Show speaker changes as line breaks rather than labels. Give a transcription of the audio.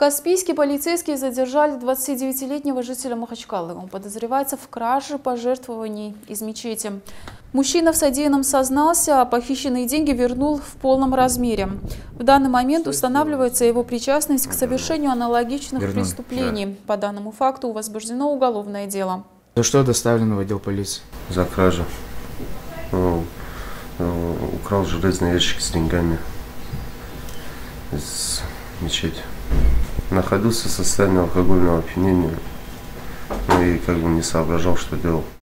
Каспийские полицейские задержали 29-летнего жителя Махачкалы. Он подозревается в краже пожертвований из мечети. Мужчина в содеянном сознался, а похищенные деньги вернул в полном размере. В данный момент устанавливается его причастность к совершению аналогичных
Вернули,
преступлений. По данному факту возбуждено уголовное дело.
За что доставлено в отдел полиции?
за кражу. Ну, Украл железный ящик с деньгами из мечети. Находился в состоянии алкогольного опьянения. Ну и как бы не соображал, что делал.